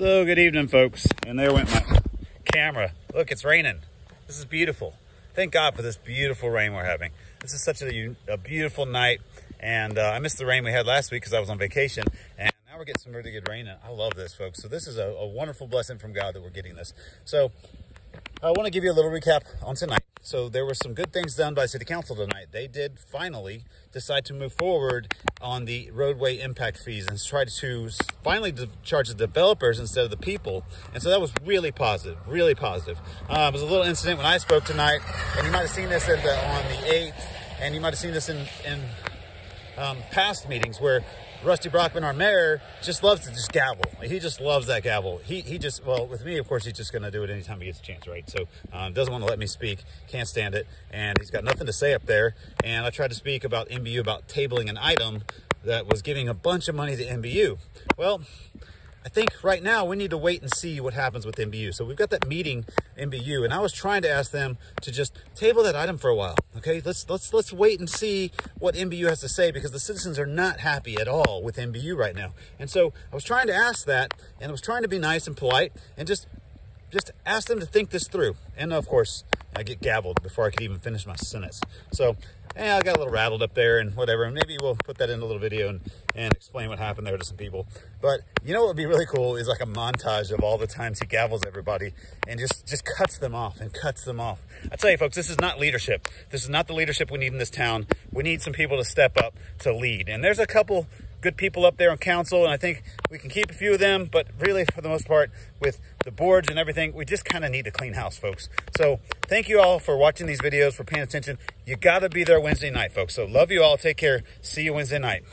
So good evening, folks. And there went my camera. Look, it's raining. This is beautiful. Thank God for this beautiful rain we're having. This is such a, a beautiful night. And uh, I missed the rain we had last week because I was on vacation. And now we're getting some really good rain. And I love this, folks. So this is a, a wonderful blessing from God that we're getting this. So I want to give you a little recap on tonight. So there were some good things done by City Council tonight. They did finally decide to move forward on the roadway impact fees and try to finally charge the developers instead of the people. And so that was really positive, really positive. Uh, it was a little incident when I spoke tonight, and you might have seen this the, on the 8th, and you might have seen this in, in um, past meetings where Rusty Brockman, our mayor, just loves to just gavel. He just loves that gavel. He he just well with me, of course, he's just going to do it anytime he gets a chance, right? So um, doesn't want to let me speak, can't stand it, and he's got nothing to say up there. And I tried to speak about NBU about tabling an item that was giving a bunch of money to NBU. Well, I think right now we need to wait and see what happens with NBU. So we've got that meeting NBU, and I was trying to ask them to just table that item for a while. Okay, let's let's let's wait and see what NBU has to say because the citizens are not happy at all with NBU right now. And so I was trying to ask that, and I was trying to be nice and polite, and just just ask them to think this through. And of course, I get gavelled before I could even finish my sentence. So yeah, I got a little rattled up there and whatever. And maybe we'll put that in a little video and, and explain what happened there to some people. But you know what would be really cool is like a montage of all the times he gavels everybody and just, just cuts them off and cuts them off. I tell you folks, this is not leadership. This is not the leadership we need in this town. We need some people to step up to lead. And there's a couple good people up there on council, and I think we can keep a few of them, but really, for the most part, with the boards and everything, we just kind of need to clean house, folks. So thank you all for watching these videos, for paying attention. You got to be there Wednesday night, folks. So love you all. Take care. See you Wednesday night.